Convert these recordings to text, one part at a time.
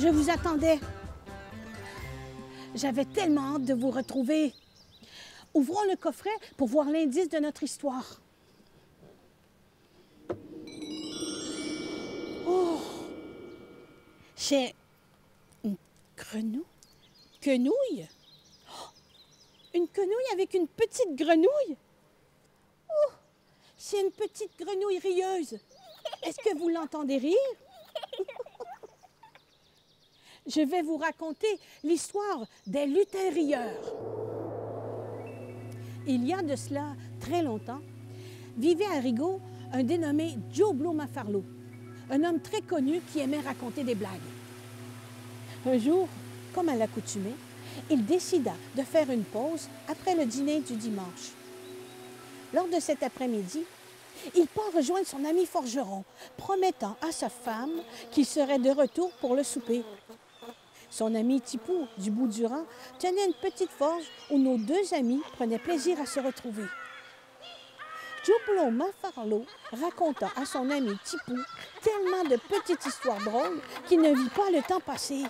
Je vous attendais. J'avais tellement hâte de vous retrouver. Ouvrons le coffret pour voir l'indice de notre histoire. Oh! J'ai une grenouille? Quenouille? Oh! Une quenouille avec une petite grenouille? Oh! C'est une petite grenouille rieuse. Est-ce que vous l'entendez rire? Je vais vous raconter l'histoire des lutins rieurs. Il y a de cela très longtemps, vivait à Rigaud un dénommé Joe Blow Mafarlo, un homme très connu qui aimait raconter des blagues. Un jour, comme à l'accoutumée, il décida de faire une pause après le dîner du dimanche. Lors de cet après-midi, il part rejoindre son ami forgeron, promettant à sa femme qu'il serait de retour pour le souper. Son ami Tipou, du bout du rang, tenait une petite forge où nos deux amis prenaient plaisir à se retrouver. Juplo Mafarlo raconta à son ami Tipou tellement de petites histoires drôles qu'il ne vit pas le temps passer.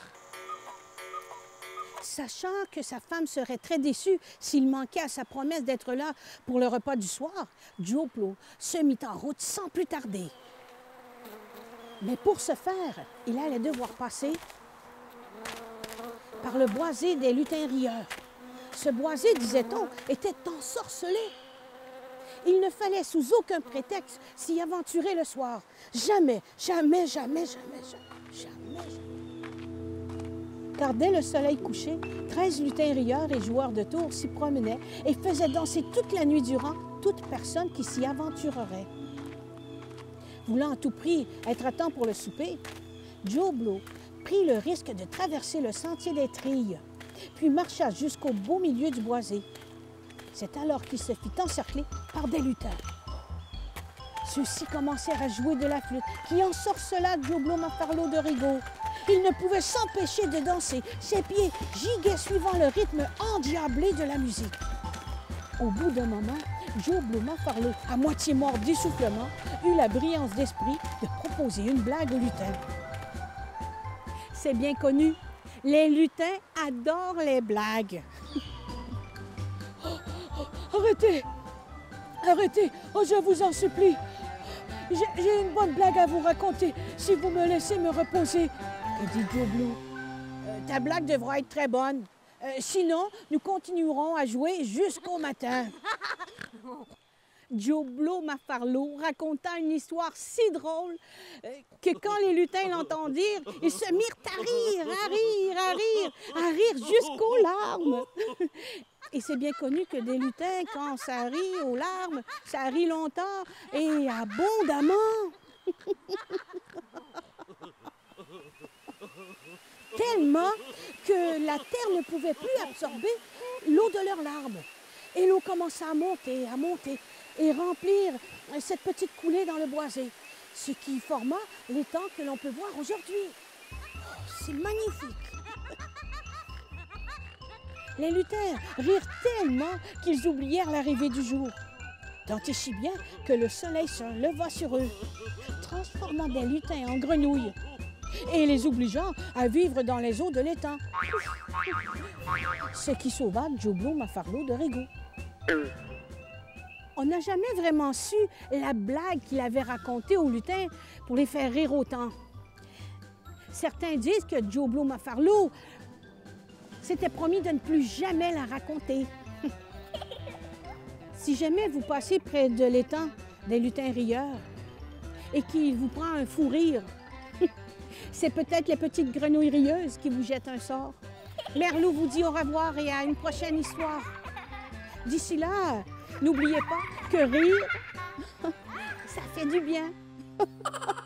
Sachant que sa femme serait très déçue s'il manquait à sa promesse d'être là pour le repas du soir, Joplo se mit en route sans plus tarder. Mais pour ce faire, il allait devoir passer par le boisé des lutins rieurs. Ce boisé, disait-on, était ensorcelé. Il ne fallait sous aucun prétexte s'y aventurer le soir. Jamais, jamais, jamais, jamais, jamais, jamais. Car dès le soleil couché, treize lutins rieurs et joueurs de tours s'y promenaient et faisaient danser toute la nuit durant toute personne qui s'y aventurerait. Voulant à tout prix être à temps pour le souper, Joe Blow prit le risque de traverser le sentier des trilles, puis marcha jusqu'au beau milieu du boisé. C'est alors qu'il se fit encercler par des lutins. Ceux-ci commencèrent à jouer de la flûte, qui ensorcela Dioblo Mafarlo de Rigaud. Il ne pouvait s'empêcher de danser, ses pieds giguaient suivant le rythme endiablé de la musique. Au bout d'un moment, Dioblo Mafarlo, à moitié mort d'essoufflement, eut la brillance d'esprit de proposer une blague aux lutins c'est bien connu. Les lutins adorent les blagues. arrêtez! Arrêtez! Oh, je vous en supplie! J'ai une bonne blague à vous raconter si vous me laissez me reposer, dit Joe Blue. Ta blague devra être très bonne. Euh, sinon, nous continuerons à jouer jusqu'au matin. Dioblo Mafarlo raconta une histoire si drôle euh, que quand les lutins l'entendirent, ils se mirent à rire, à rire, à rire, à rire jusqu'aux larmes. Et c'est bien connu que des lutins, quand ça rit aux larmes, ça rit longtemps et abondamment. Tellement que la terre ne pouvait plus absorber l'eau de leurs larmes. Et l'eau commença à monter, à monter et remplir cette petite coulée dans le boisé, ce qui forma l'étang que l'on peut voir aujourd'hui. Oh, c'est magnifique! Les lutins rirent tellement qu'ils oublièrent l'arrivée du jour. Tant et si bien que le soleil se leva sur eux, transformant des lutins en grenouilles et les obligeant à vivre dans les eaux de l'étang. Ce qui sauva Joblo Mafarlo de Rigaud on n'a jamais vraiment su la blague qu'il avait racontée aux lutins pour les faire rire autant. Certains disent que Joe Blow Mafarlo s'était promis de ne plus jamais la raconter. si jamais vous passez près de l'étang des lutins rieurs et qu'il vous prend un fou rire, c'est peut-être les petites grenouilles rieuses qui vous jettent un sort. Merlot vous dit au revoir et à une prochaine histoire. D'ici là, N'oubliez pas que rire, ça fait du bien.